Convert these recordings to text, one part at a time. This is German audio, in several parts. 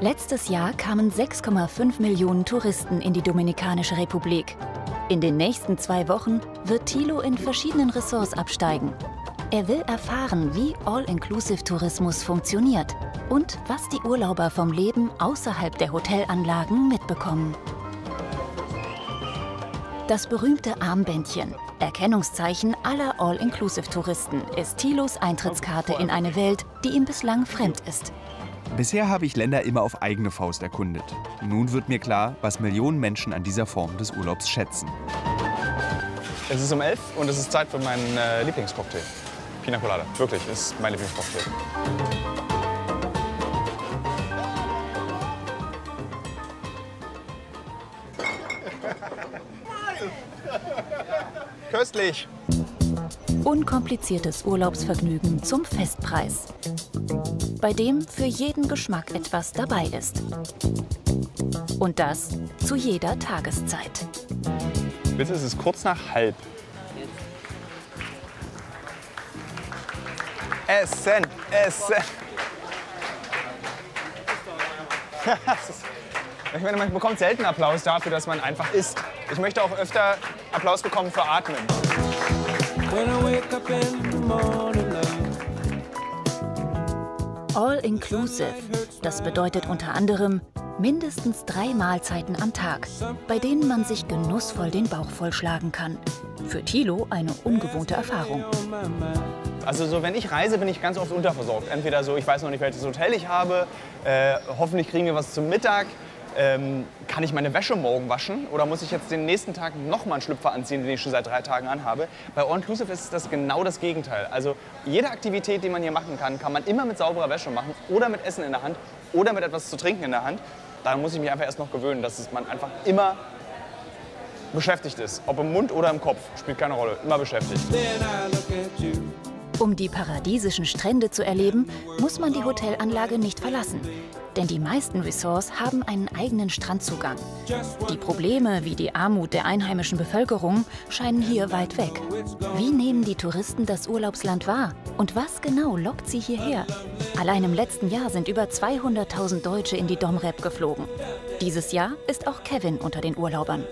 Letztes Jahr kamen 6,5 Millionen Touristen in die Dominikanische Republik. In den nächsten zwei Wochen wird Thilo in verschiedenen Ressorts absteigen. Er will erfahren, wie All-Inclusive-Tourismus funktioniert und was die Urlauber vom Leben außerhalb der Hotelanlagen mitbekommen. Das berühmte Armbändchen, Erkennungszeichen aller All-Inclusive-Touristen, ist Thilos Eintrittskarte in eine Welt, die ihm bislang fremd ist. Bisher habe ich Länder immer auf eigene Faust erkundet. Nun wird mir klar, was Millionen Menschen an dieser Form des Urlaubs schätzen. Es ist um elf und es ist Zeit für meinen äh, Lieblingscocktail. Pina Colada. Wirklich, ist mein Lieblingscocktail. Köstlich. Unkompliziertes Urlaubsvergnügen zum Festpreis, bei dem für jeden Geschmack etwas dabei ist. Und das zu jeder Tageszeit. Bitte, es ist kurz nach halb. Essen, Essen. Ich meine, man bekommt selten Applaus dafür, dass man einfach isst. Ich möchte auch öfter Applaus bekommen für Atmen. All inclusive. Das bedeutet unter anderem mindestens drei Mahlzeiten am Tag, bei denen man sich genussvoll den Bauch vollschlagen kann. Für Thilo eine ungewohnte Erfahrung. Also so, wenn ich reise, bin ich ganz oft unterversorgt. Entweder so, ich weiß noch nicht, welches Hotel ich habe, äh, hoffentlich kriegen wir was zum Mittag. Ähm, kann ich meine Wäsche morgen waschen oder muss ich jetzt den nächsten Tag noch mal einen Schlüpfer anziehen, den ich schon seit drei Tagen anhabe? Bei All Inclusive ist das genau das Gegenteil. Also jede Aktivität, die man hier machen kann, kann man immer mit sauberer Wäsche machen oder mit Essen in der Hand oder mit etwas zu trinken in der Hand. Daran muss ich mich einfach erst noch gewöhnen, dass man einfach immer beschäftigt ist. Ob im Mund oder im Kopf, spielt keine Rolle. Immer beschäftigt. Um die paradiesischen Strände zu erleben, muss man die Hotelanlage nicht verlassen. Denn die meisten Resorts haben einen eigenen Strandzugang. Die Probleme wie die Armut der einheimischen Bevölkerung scheinen hier weit weg. Wie nehmen die Touristen das Urlaubsland wahr? Und was genau lockt sie hierher? Allein im letzten Jahr sind über 200.000 Deutsche in die Domrep geflogen. Dieses Jahr ist auch Kevin unter den Urlaubern.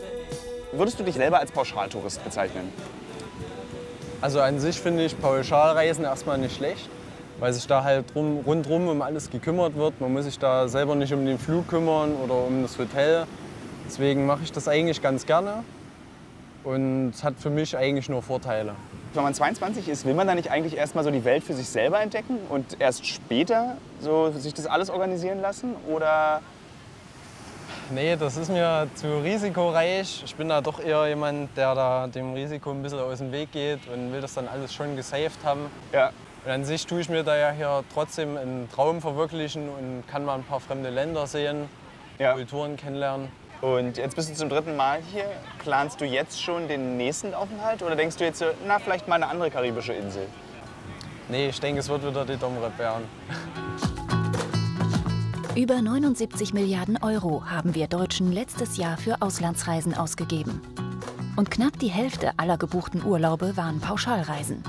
Würdest du dich selber als Pauschaltourist bezeichnen? Also an sich finde ich Pauschalreisen erstmal nicht schlecht, weil sich da halt drum, rundherum um alles gekümmert wird. Man muss sich da selber nicht um den Flug kümmern oder um das Hotel. Deswegen mache ich das eigentlich ganz gerne und hat für mich eigentlich nur Vorteile. Wenn man 22 ist, will man dann nicht eigentlich erstmal so die Welt für sich selber entdecken und erst später so sich das alles organisieren lassen? Oder Nee, das ist mir zu risikoreich. Ich bin da doch eher jemand, der da dem Risiko ein bisschen aus dem Weg geht und will das dann alles schon gesaved haben. ja, Und an sich tue ich mir da ja hier trotzdem einen Traum verwirklichen und kann mal ein paar fremde Länder sehen, ja. Kulturen kennenlernen. Und jetzt bist du zum dritten Mal hier. Planst du jetzt schon den nächsten Aufenthalt oder denkst du jetzt, so, na, vielleicht mal eine andere karibische Insel? Nee, ich denke, es wird wieder die Domrep werden. Über 79 Milliarden Euro haben wir Deutschen letztes Jahr für Auslandsreisen ausgegeben. Und knapp die Hälfte aller gebuchten Urlaube waren Pauschalreisen.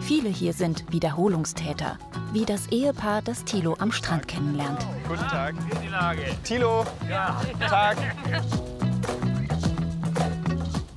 Viele hier sind Wiederholungstäter, wie das Ehepaar, das Thilo am Strand kennenlernt. Guten Tag. Wie die Lage? Tilo. Ja. Tag.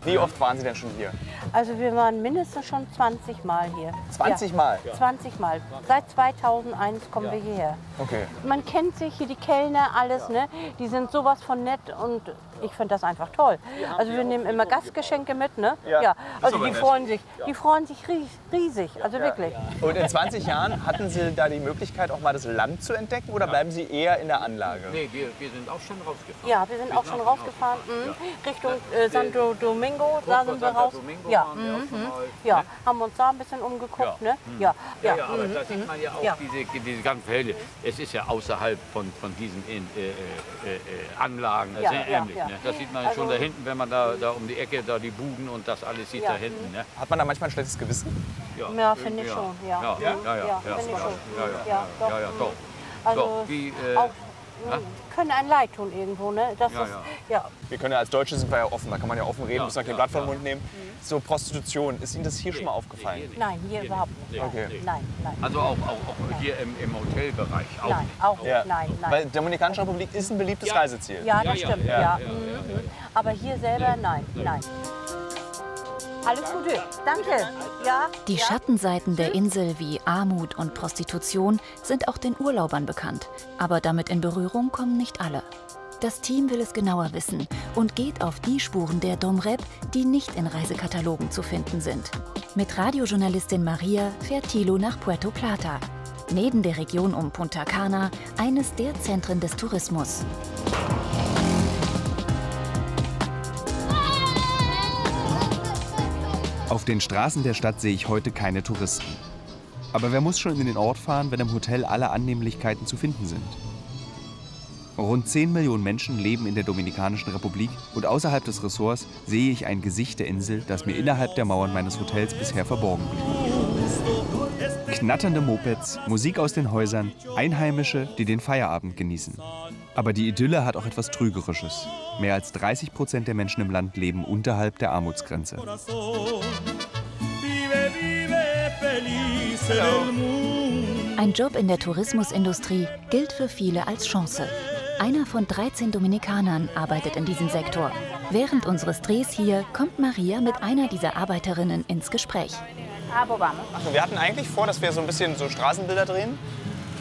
Wie oft waren Sie denn schon hier? Also wir waren mindestens schon 20 Mal hier. 20 Mal? Ja, 20 Mal. Seit 2001 kommen wir hierher. Okay. Man kennt sich hier, die Kellner, alles, ne? Die sind sowas von nett und ich finde das einfach toll. Also wir nehmen immer Gastgeschenke mit, ne? Ja. Also die freuen sich, die freuen sich ries- riesig, also wirklich. Und in 20 Jahren hatten Sie da die Möglichkeit, auch mal das Land zu entdecken oder bleiben Sie eher in der Anlage? Nee, wir, wir sind auch schon rausgefahren. Ja, wir sind auch schon rausgefahren mhm. Richtung äh, Santo Domingo, da sind wir Santo raus. Domingo Ja, waren wir auch mhm. ja, ne? haben uns da ein bisschen umgeguckt, ne? Ja, Ja, ja, aber mhm, da sieht mhm. man ja auch diese, diese ganzen Verhältnisse. Es ist ja außerhalb von, von diesen äh, äh, äh, Anlagen. Das Ja, ja, ähnlich. Ja. Ne? Das sieht man Also- schon da hinten, wenn man da, da um die Ecke, da die Buden und das alles sieht Ja, da hinten. Ne? Hat man da manchmal ein schlechtes Gewissen? Ja, finde ich schon, ja. Ja, ja, ja, ja, Ja, ja, finde ich ja, schon. ja, ja, Ja, doch. ja, ja, doch. Also Doch, wie, äh, auch können ein Leid tun irgendwo. Ne? Das Ja, ist, ja. ja. Wir können ja als Deutsche sind wir ja offen, da kann man ja offen reden, Ja, müssen wir kein ja, Blatt vor den ja. Mund nehmen. So Prostitution, ist Ihnen das hier schon mal aufgefallen? Nein, hier überhaupt nicht. Okay. Nein, nein. Also auch, auch, auch hier im, im Hotelbereich. Auch Nein, nicht. auch nicht. Ja. Nein, nein. Weil Dominikanische Republik ist ein beliebtes Reiseziel. ja, Ja, das ja, stimmt. ja, Ja, ja, Mhm. Aber hier selber, nein, nein. Alles Gute. Danke. Die. Schattenseiten der Insel wie Armut und Prostitution sind auch den Urlaubern bekannt. Aber damit in Berührung kommen nicht alle. Das Team will es genauer wissen und geht auf die Spuren der Domrep, die nicht in Reisekatalogen zu finden sind. Mit Radiojournalistin Maria fährt Thilo nach Puerto Plata. Neben der Region um Punta Cana, eines der Zentren des Tourismus. Den Straßen der Stadt sehe ich heute keine Touristen. Aber wer muss schon in den Ort fahren, wenn im Hotel alle Annehmlichkeiten zu finden sind? Rund 10 Millionen Menschen leben in der Dominikanischen Republik und außerhalb des Ressorts sehe ich ein Gesicht der Insel, das mir innerhalb der Mauern meines Hotels bisher verborgen blieb. Knatternde Mopeds, Musik aus den Häusern, Einheimische, die den Feierabend genießen. Aber die Idylle hat auch etwas Trügerisches. Mehr als 30 Prozent der Menschen im Land leben unterhalb der Armutsgrenze. Ein Job in der Tourismusindustrie gilt für viele als Chance. Einer von 13 Dominikanern arbeitet in diesem Sektor. Während unseres Drehs hier kommt Maria mit einer dieser Arbeiterinnen ins Gespräch. Vamos. Ach, wir hatten eigentlich vor, dass wir so ein bisschen so Straßenbilder drehen.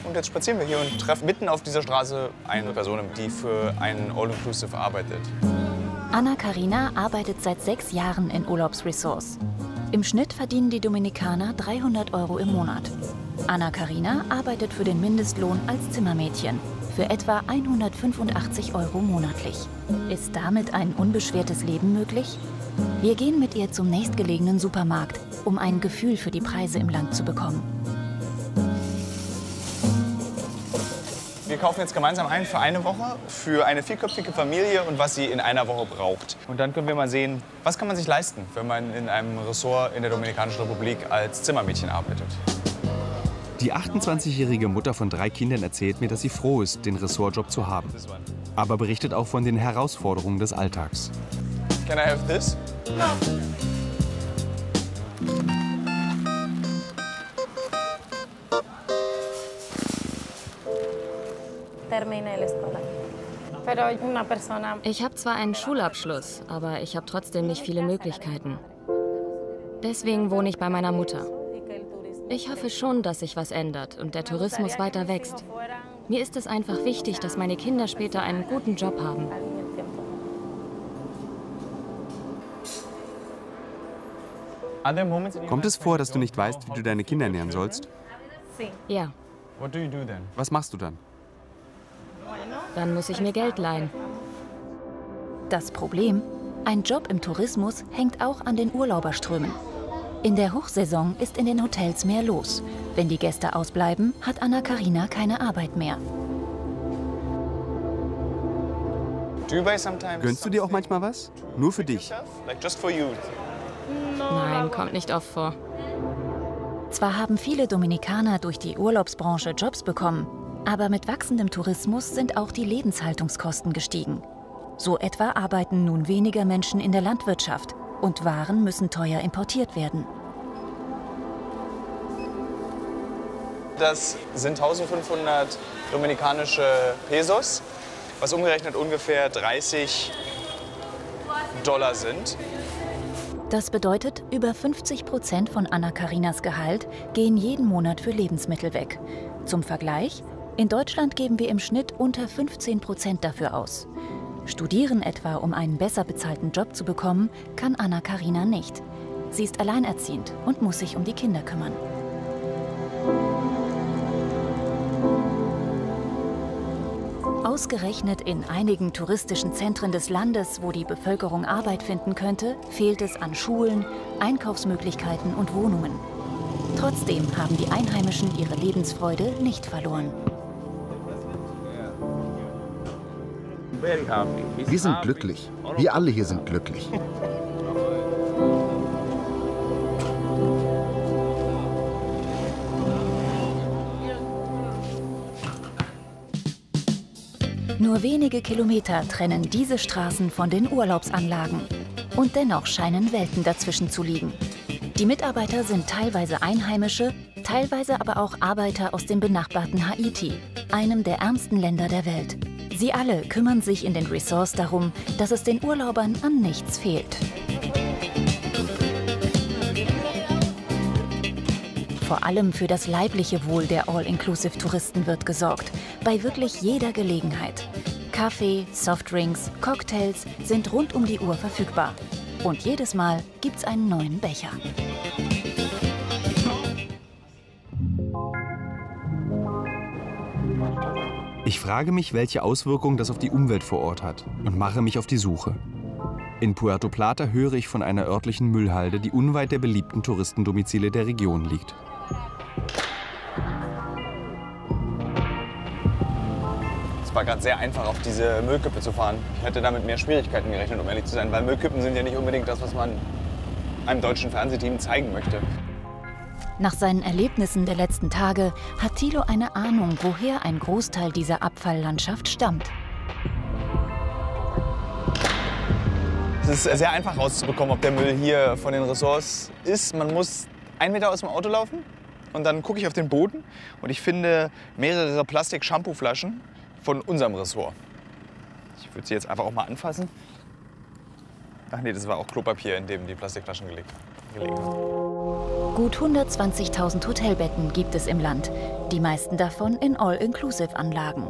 Und jetzt spazieren wir hier und treffen mitten auf dieser Straße eine Person, die für einen All-Inclusive arbeitet. Anna Karina arbeitet seit sechs Jahren in Urlaubsresorts. Im Schnitt verdienen die Dominikaner 300 Euro im Monat. Anna Karina arbeitet für den Mindestlohn als Zimmermädchen für etwa 185 Euro monatlich. Ist damit ein unbeschwertes Leben möglich? Wir gehen mit ihr zum nächstgelegenen Supermarkt, um ein Gefühl für die Preise im Land zu bekommen. Wir kaufen jetzt gemeinsam ein für eine Woche, für eine vierköpfige Familie und was sie in einer Woche braucht. Und dann können wir mal sehen, was kann man sich leisten, wenn man in einem Ressort in der Dominikanischen Republik als Zimmermädchen arbeitet. Die 28-jährige Mutter von drei Kindern erzählt mir, dass sie froh ist, den Ressortjob zu haben. Aber berichtet auch von den Herausforderungen des Alltags. Can I have this? termine Ich habe zwar einen Schulabschluss, aber ich habe trotzdem nicht viele Möglichkeiten. Deswegen wohne ich bei meiner Mutter. Ich hoffe schon, dass sich was ändert und der Tourismus weiter wächst. Mir ist es einfach wichtig, dass meine Kinder später einen guten Job haben. Kommt es vor, dass du nicht weißt, wie du deine Kinder ernähren sollst? Ja? Was machst du dann? Dann muss ich mir Geld leihen. Das Problem? Ein Job im Tourismus hängt auch an den Urlauberströmen. In der Hochsaison ist in den Hotels mehr los. Wenn die Gäste ausbleiben, hat Anna Karina keine Arbeit mehr. Gönnst du dir auch manchmal was? Nur für dich. Nein, kommt nicht oft vor. Zwar haben viele Dominikaner durch die Urlaubsbranche Jobs bekommen, aber mit wachsendem Tourismus sind auch die Lebenshaltungskosten gestiegen. So etwa arbeiten nun weniger Menschen in der Landwirtschaft und Waren müssen teuer importiert werden. Das sind 1500 dominikanische Pesos, was umgerechnet ungefähr 30 Dollar sind. Das bedeutet, über 50 Prozent von Anna Karinas Gehalt gehen jeden Monat für Lebensmittel weg. Zum Vergleich, in Deutschland geben wir im Schnitt unter 15 Prozent dafür aus. Studieren etwa, um einen besser bezahlten Job zu bekommen, kann Anna Karina nicht. Sie ist alleinerziehend und muss sich um die Kinder kümmern. Ausgerechnet in einigen touristischen Zentren des Landes, wo die Bevölkerung Arbeit finden könnte, fehlt es an Schulen, Einkaufsmöglichkeiten und Wohnungen. Trotzdem haben die Einheimischen ihre Lebensfreude nicht verloren. Wir sind glücklich. Wir alle hier sind glücklich. Nur wenige Kilometer trennen diese Straßen von den Urlaubsanlagen. Und dennoch scheinen Welten dazwischen zu liegen. Die Mitarbeiter sind teilweise Einheimische, teilweise aber auch Arbeiter aus dem benachbarten Haiti, einem der ärmsten Länder der Welt. Sie alle kümmern sich in den Resorts darum, dass es den Urlaubern an nichts fehlt. Vor allem für das leibliche Wohl der All-Inclusive-Touristen wird gesorgt, bei wirklich jeder Gelegenheit. Kaffee, Softdrinks, Cocktails sind rund um die Uhr verfügbar. Und jedes Mal gibt's einen neuen Becher. Frage mich, welche Auswirkungen das auf die Umwelt vor Ort hat und mache mich auf die Suche. In Puerto Plata höre ich von einer örtlichen Müllhalde, die unweit der beliebten Touristendomizile der Region liegt. Es war gerade sehr einfach, auf diese Müllkippe zu fahren. Ich hätte damit mehr Schwierigkeiten gerechnet, um ehrlich zu sein, weil Müllkippen sind ja nicht unbedingt das, was man einem deutschen Fernsehteam zeigen möchte. Nach seinen Erlebnissen der letzten Tage hat Thilo eine Ahnung, woher ein Großteil dieser Abfalllandschaft stammt. Es ist sehr einfach rauszubekommen, ob der Müll hier von den Ressorts ist. Man muss einen Meter aus dem Auto laufen und dann gucke ich auf den Boden und ich finde mehrere Plastik-Shampoo-Flaschen von unserem Ressort. Ich würde sie jetzt einfach auch mal anfassen. Ach nee, das war auch Klopapier, in dem die Plastikflaschen gelegt, gelegen waren. Gut 120.000 Hotelbetten gibt es im Land, die meisten davon in All-Inclusive-Anlagen.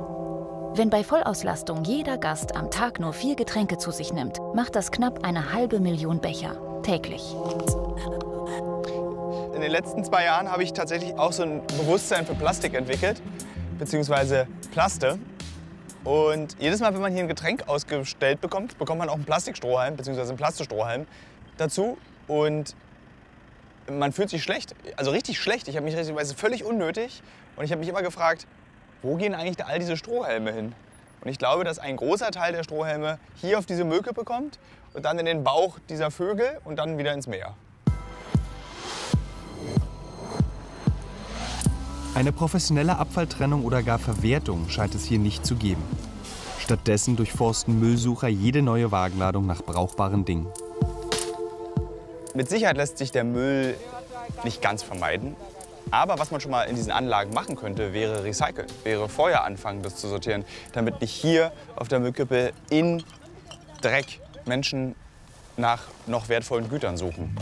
Wenn bei Vollauslastung jeder Gast am Tag nur vier Getränke zu sich nimmt, macht das knapp eine halbe Million Becher täglich. In den letzten zwei Jahren habe ich tatsächlich auch so ein Bewusstsein für Plastik entwickelt, beziehungsweise Plaste. Und jedes Mal, wenn man hier ein Getränk ausgestellt bekommt, bekommt man auch einen Plastikstrohhalm, beziehungsweise einen Plastistrohhalm dazu. Und man fühlt sich schlecht, also richtig schlecht. Ich habe mich richtig, völlig unnötig. Und ich habe mich immer gefragt, wo gehen eigentlich all diese Strohhalme hin? Und ich glaube, dass ein großer Teil der Strohhalme hier auf diese Müllkippe kommt und dann in den Bauch dieser Vögel und dann wieder ins Meer. Eine professionelle Abfalltrennung oder gar Verwertung scheint es hier nicht zu geben. Stattdessen durchforsten Müllsucher jede neue Wagenladung nach brauchbaren Dingen. Mit Sicherheit lässt sich der Müll nicht ganz vermeiden. Aber was man schon mal in diesen Anlagen machen könnte, wäre recyceln, wäre vorher anfangen, das zu sortieren, damit nicht hier auf der Müllkippe in Dreck Menschen nach noch wertvollen Gütern suchen.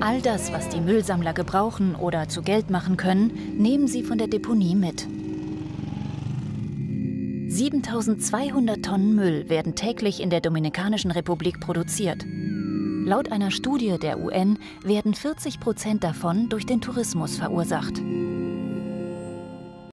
All das, was die Müllsammler gebrauchen oder zu Geld machen können, nehmen sie von der Deponie mit. 7200 Tonnen Müll werden täglich in der Dominikanischen Republik produziert. Laut einer Studie der UN werden 40 Prozent davon durch den Tourismus verursacht.